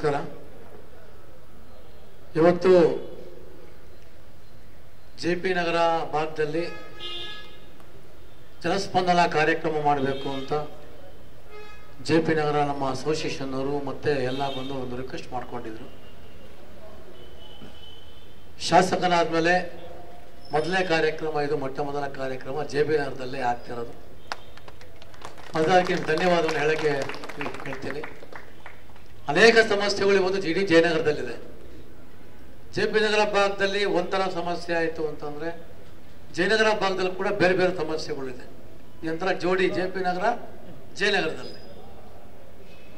ನಮಸ್ಕಾರ ಇವತ್ತು J P ನಗರ ಭಾಗದಲ್ಲಿ ಜನಸ್ಪಂದನ ಕಾರ್ಯಕ್ರಮ ಮಾಡಬೇಕು ಅಂತ ಜೆ ಪಿ ನಗರ ನಮ್ಮ ಅಸೋಸಿಯೇಷನ್ ಅವರು ಮತ್ತೆ ಎಲ್ಲ ಬಂದು ಒಂದು ರಿಕ್ವೆಸ್ಟ್ ಮಾಡ್ಕೊಂಡಿದ್ರು. ಶಾಸಕನಾದ್ಮೇಲೆ ಮೊದಲನೇ ಕಾರ್ಯಕ್ರಮ ಇದು, ಮೊಟ್ಟ ಮೊದಲ ಕಾರ್ಯಕ್ರಮ ಜೆ ಪಿ ನಗರದಲ್ಲೇ ಆಗ್ತಿರೋದು ಅದಕ್ಕೆ ಧನ್ಯವಾದವನ್ನು ಹೇಳಕ್ಕೆ ಹೇಳ್ತೀನಿ. ಅನೇಕ ಸಮಸ್ಯೆಗಳು ಇವತ್ತು ಇಡೀ ಜಯನಗರದಲ್ಲಿದೆ. ಜೆ ಪಿ ನಗರ ಭಾಗದಲ್ಲಿ ಒಂಥರ ಸಮಸ್ಯೆ ಆಯಿತು ಅಂತಂದ್ರೆ ಜಯನಗರ ಭಾಗದಲ್ಲಿ ಕೂಡ ಬೇರೆ ಬೇರೆ ಸಮಸ್ಯೆಗಳಿದೆ. ಯಂತ್ರ ಜೋಡಿ ಜೆ ಪಿ ನಗರ ಜಯನಗರದಲ್ಲಿ.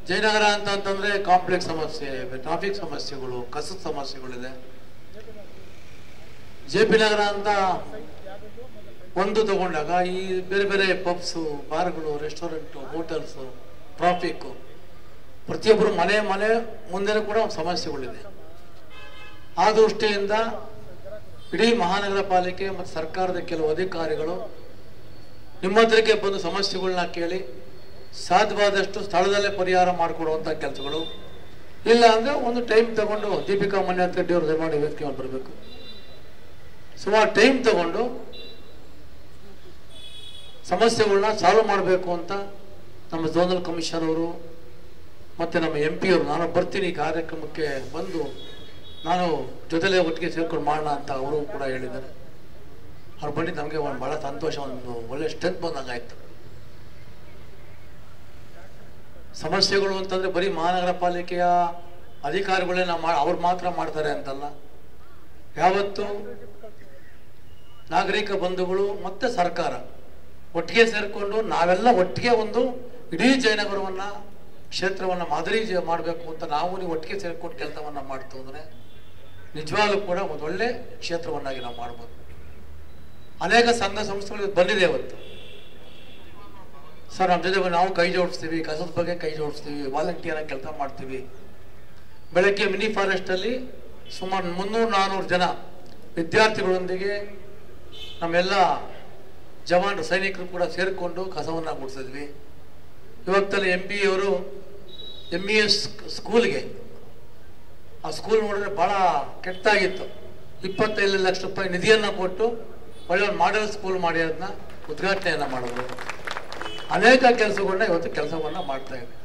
ಜಯನಗರ ಅಂತ ಅಂತಂದ್ರೆ ಕಾಂಪ್ಲೆಕ್ಸ್ ಸಮಸ್ಯೆ, ಟ್ರಾಫಿಕ್ ಸಮಸ್ಯೆಗಳು, ಕಸದ ಸಮಸ್ಯೆಗಳಿದೆ. ಜೆ ಪಿ ನಗರ ಅಂತ ಒಂದು ತಗೊಂಡಾಗ ಈ ಬೇರೆ ಬೇರೆ ಪಬ್ಸು, ಬಾರ್ಗಳು, ರೆಸ್ಟೋರೆಂಟು, ಹೋಟೆಲ್ಸು, ಟ್ರಾಫಿಕ್ಕು ಪ್ರತಿಯೊಬ್ಬರು ಮನೆ ಮನೆ ಮುಂದೆ ಕೂಡ ಸಮಸ್ಯೆಗಳಿದೆ. ಆ ದೃಷ್ಟಿಯಿಂದ ಇಡೀ ಮಹಾನಗರ ಪಾಲಿಕೆ ಮತ್ತು ಸರ್ಕಾರದ ಕೆಲವು ಅಧಿಕಾರಿಗಳು ನಿಮ್ಮ ಹತ್ರಕ್ಕೆ ಬಂದು ಸಮಸ್ಯೆಗಳನ್ನ ಕೇಳಿ ಸಾಧ್ಯವಾದಷ್ಟು ಸ್ಥಳದಲ್ಲೇ ಪರಿಹಾರ ಮಾಡಿಕೊಡುವಂಥ ಕೆಲಸಗಳು. ಇಲ್ಲ ಅಂದರೆ ಒಂದು ಟೈಮ್ ತಗೊಂಡು ದೀಪಿಕಾ ಮನೆ ರೆಡ್ಡಿ ಅವ್ರು ಮಾಡಿ ಮಾಡಿ ಬರಬೇಕು. ಸುಮಾರು ಟೈಮ್ ತಗೊಂಡು ಸಮಸ್ಯೆಗಳನ್ನ ಸಾಲ್ವ್ ಮಾಡಬೇಕು ಅಂತ ನಮ್ಮ ಝೋನಲ್ ಕಮಿಷನರ್ ಅವರು ಮತ್ತೆ ನಮ್ಮ ಎಂ ಪಿಯವರು ನಾನು ಬರ್ತೀನಿ ಈ ಕಾರ್ಯಕ್ರಮಕ್ಕೆ ಬಂದು, ನಾನು ಜೊತೆಲೆ ಒಟ್ಟಿಗೆ ಸೇರ್ಕೊಂಡು ಮಾಡೋಣ ಅಂತ ಅವರು ಕೂಡ ಹೇಳಿದ್ದಾರೆ. ಅವ್ರು ಬಂದಿದ್ದು ನಮಗೆ ಒಂದು ಭಾಳ ಸಂತೋಷ, ಒಂದು ಒಳ್ಳೆ ಸ್ಟ್ರೆಂತ್ ಬಂದಂಗಾಯ್ತು. ಸಮಸ್ಯೆಗಳು ಅಂತಂದರೆ ಬರೀ ಮಹಾನಗರ ಪಾಲಿಕೆಯ ಅಧಿಕಾರಿಗಳೇ ನಾವು ಮಾ, ಅವ್ರು ಮಾತ್ರ ಮಾಡ್ತಾರೆ ಅಂತಲ್ಲ. ಯಾವತ್ತು ನಾಗರಿಕ ಬಂಧುಗಳು ಮತ್ತು ಸರ್ಕಾರ ಒಟ್ಟಿಗೆ ಸೇರಿಕೊಂಡು ನಾವೆಲ್ಲ ಒಟ್ಟಿಗೆ ಒಂದು ಇಡೀ ಜಯನಗರವನ್ನ ಕ್ಷೇತ್ರವನ್ನ ಮಾದರಿ ಮಾಡಬೇಕು ಅಂತ ನಾವು ನೀವು ಒಟ್ಟಿಗೆ ಸೇರಿಕೊಂಡು ಕೆಲಸವನ್ನ ಮಾಡ್ತು ಅಂದ್ರೆ ನಿಜವಾಗ್ಲೂ ಕೂಡ ಒಂದು ಕ್ಷೇತ್ರವನ್ನಾಗಿ ನಾವು ಮಾಡ್ಬೋದು. ಅನೇಕ ಸಂಘ ಸಂಸ್ಥೆಗಳು ಬಂದಿದೆ ಇವತ್ತು. ಸರ್ ನಮ್ಮ ಜೊತೆ ನಾವು ಕೈ ಜೋಡಿಸ್ತೀವಿ, ಕಸದ ಬಗ್ಗೆ ಕೈ ಜೋಡಿಸ್ತೀವಿ ವಾಲಂಟಿಯರ್ ಕೆಲಸ ಮಾಡ್ತೀವಿ. ಬೆಳಗ್ಗೆ ಮಿನಿ ಫಾರೆಸ್ಟ್ ಅಲ್ಲಿ ಸುಮಾರು ಮುನ್ನೂರು ನಾನ್ನೂರು ಜನ ವಿದ್ಯಾರ್ಥಿಗಳೊಂದಿಗೆ ನಮ್ಮೆಲ್ಲ ಜವಾನರು ಸೈನಿಕರು ಕೂಡ ಸೇರಿಕೊಂಡು ಕಸವನ್ನ ಗುಡಿಸಿದ್ವಿ. ಇವತ್ತಲ್ಲಿ ಎಂ ಪಿ ಅವರು ಎಂ ಇ ಎಸ್ ಸ್ಕೂಲ್ಗೆ, ಆ ಸ್ಕೂಲ್ ನೋಡಿದ್ರೆ ಬಹಳ ಕೆಟ್ಟಾಗಿತ್ತು ಇಪ್ಪತ್ತೈದು ಲಕ್ಷ ರೂಪಾಯಿ ನಿಧಿಯನ್ನು ಕೊಟ್ಟು ಒಳ್ಳೆ ಮಾಡೆಲ್ ಸ್ಕೂಲ್ ಮಾಡಿ ಅದನ್ನ ಉದ್ಘಾಟನೆಯನ್ನು ಮಾಡಿದ್ರು ಅನೇಕ ಕೆಲಸಗಳನ್ನ ಇವತ್ತು ಕೆಲಸವನ್ನು ಮಾಡ್ತಾ ಇದ್ವಿ